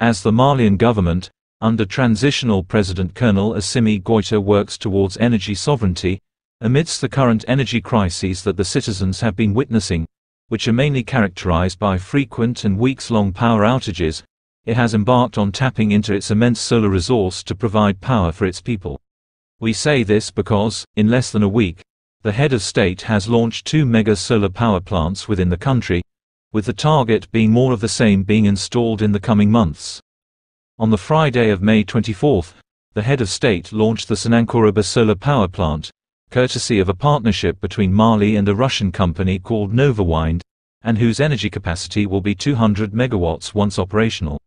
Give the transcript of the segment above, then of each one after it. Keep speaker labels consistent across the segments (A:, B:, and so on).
A: As the Malian government, under transitional President Colonel Assimi Goita works towards energy sovereignty, amidst the current energy crises that the citizens have been witnessing, which are mainly characterized by frequent and weeks-long power outages, it has embarked on tapping into its immense solar resource to provide power for its people. We say this because, in less than a week, the head of state has launched two mega solar power plants within the country, with the target being more of the same being installed in the coming months. On the Friday of May 24, the head of state launched the Sanankoroba solar power plant, courtesy of a partnership between Mali and a Russian company called Novawind, and whose energy capacity will be 200 megawatts once operational.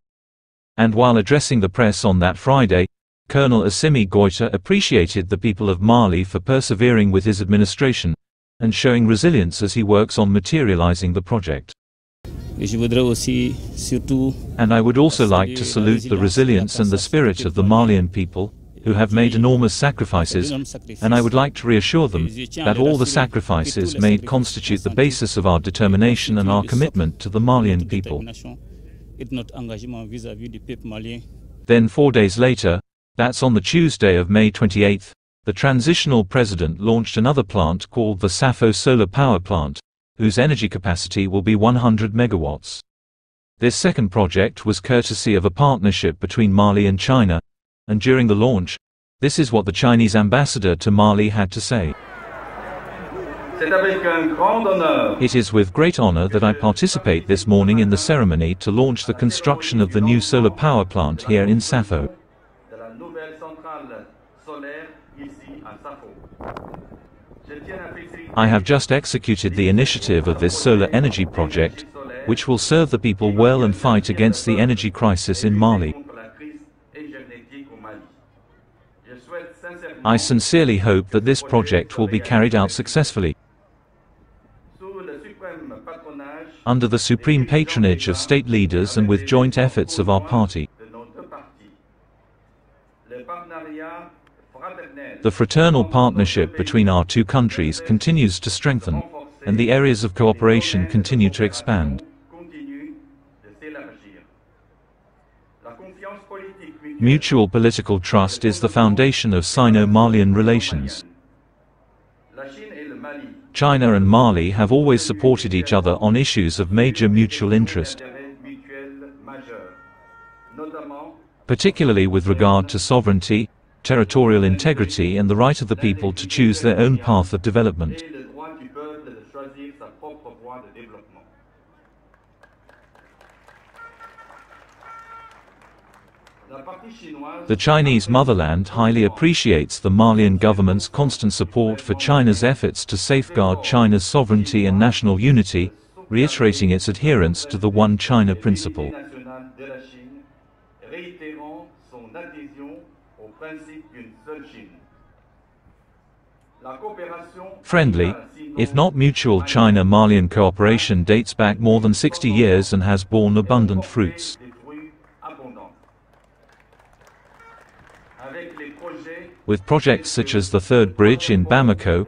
A: And while addressing the press on that Friday, Colonel Assimi Goita appreciated the people of Mali for persevering with his administration and showing resilience as he works on materializing the project. And I would also like to salute the resilience and the spirit of the Malian people, who have made enormous sacrifices, and I would like to reassure them that all the sacrifices made constitute the basis of our determination and our commitment to the Malian people. Then four days later, that's on the Tuesday of May 28, the transitional president launched another plant called the Safo Solar Power Plant, whose energy capacity will be 100 megawatts. This second project was courtesy of a partnership between Mali and China, and during the launch, this is what the Chinese ambassador to Mali had to say. It is with great honor that I participate this morning in the ceremony to launch the construction of the new solar power plant here in Safo. I have just executed the initiative of this solar energy project, which will serve the people well and fight against the energy crisis in Mali. I sincerely hope that this project will be carried out successfully. Under the supreme patronage of state leaders and with joint efforts of our party. The fraternal partnership between our two countries continues to strengthen, and the areas of cooperation continue to expand. Mutual political trust is the foundation of Sino-Malian relations. China and Mali have always supported each other on issues of major mutual interest, particularly with regard to sovereignty, territorial integrity and the right of the people to choose their own path of development. The Chinese motherland highly appreciates the Malian government's constant support for China's efforts to safeguard China's sovereignty and national unity, reiterating its adherence to the One China principle. Friendly, if not mutual China-Malian cooperation dates back more than 60 years and has borne abundant fruits. With projects such as the third bridge in Bamako,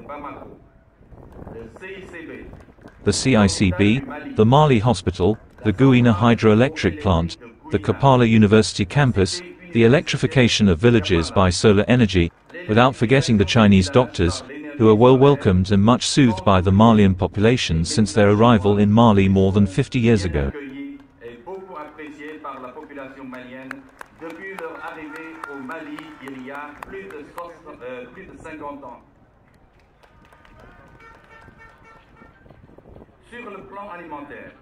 A: the CICB, the Mali Hospital, the Gouina hydroelectric plant, the Kabala University campus, the electrification of villages by solar energy, without forgetting the Chinese doctors, who are well welcomed and much soothed by the Malian population since their arrival in Mali more than 50 years ago.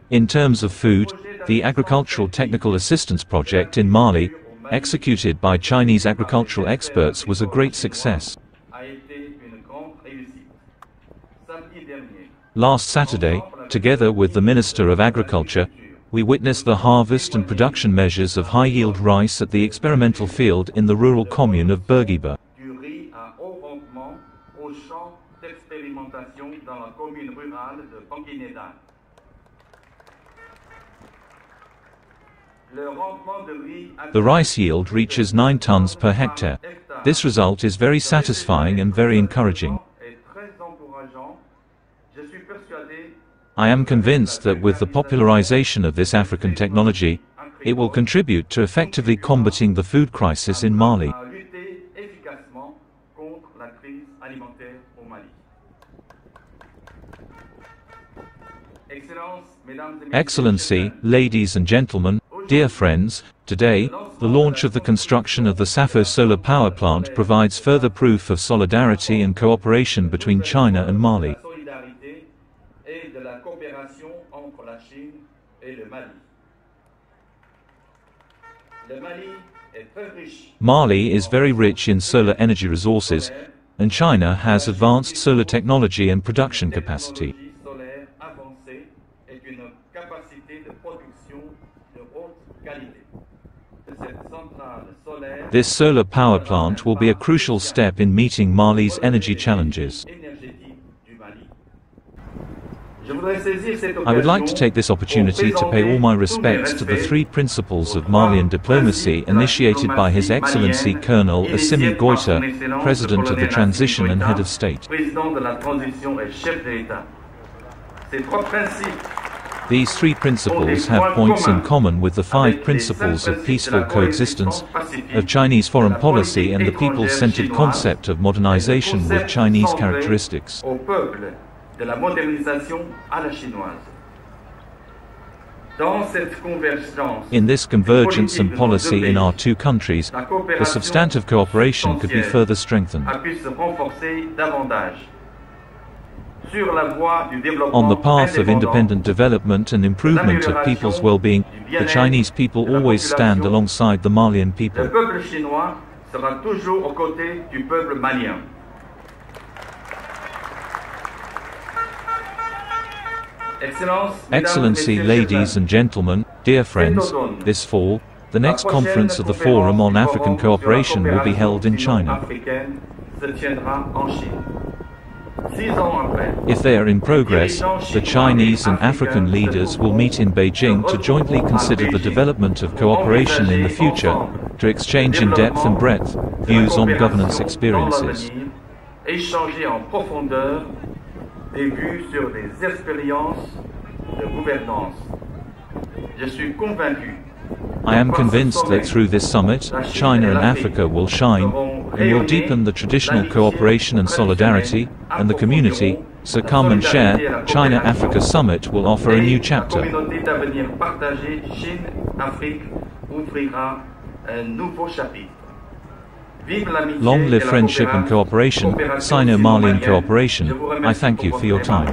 A: In terms of food, the Agricultural Technical Assistance Project in Mali, executed by Chinese agricultural experts was a great success. Last Saturday, together with the Minister of Agriculture, we witnessed the harvest and production measures of high-yield rice at the experimental field in the rural commune of Baguineda. The rice yield reaches 9 tons per hectare. This result is very satisfying and very encouraging. I am convinced that with the popularization of this African technology, It will contribute to effectively combating the food crisis in Mali. Excellency, ladies and gentlemen, dear friends, today, the launch of the construction of the Safo solar power plant provides further proof of solidarity and cooperation between China and Mali.
B: de la solidarité et de la coopération entre la Chine et le Mali. Le Mali est très riche
A: Mali is very rich in solar energy resources, and China has advanced solar technology and production capacity. This solar power plant will be a crucial step in meeting Mali's energy challenges.
B: énergétique du Mali. Je voudrais saisir cette
A: I would like to take this opportunity to pay all my respects to the three principles of Malian diplomacy initiated by His Excellency Colonel Assimi Goïta, President of the Transition and Head of State. These three principles have points in common with the five principles of peaceful coexistence, of Chinese foreign policy and the people-centered concept of modernization with Chinese characteristics. In this convergence and policy in our two countries, the substantive cooperation could be further strengthened. On the path of independent development and improvement of people's well-being, the Chinese people always stand alongside the Malian people.
B: peuple chinois sera toujours aux côtés du peuple malien. Excellence,
A: Excellency,
B: Mesdames et Messieurs,
A: ladies and gentlemen, dear friends, this fall, the next conference of the Forum on African Cooperation will be held in China. If they are in progress, the Chinese and African leaders will meet in Beijing to jointly consider the development of cooperation in the future, to exchange in depth and breadth views on governance experiences.
B: Échanger en profondeur des vues sur des expériences de gouvernance. Je suis convaincu
A: I am convinced that through this summit, China and Africa will shine and will deepen the traditional cooperation and solidarity, and the community, so come and share, China-Africa Summit will offer a new chapter.
B: communauté d'avenir partagé Chine-Afrique ouvrira un nouveau chapitre. Vive l'amitié
A: Long live friendship and
B: coopération-
A: Sino-Malian cooperation. I thank you for your time.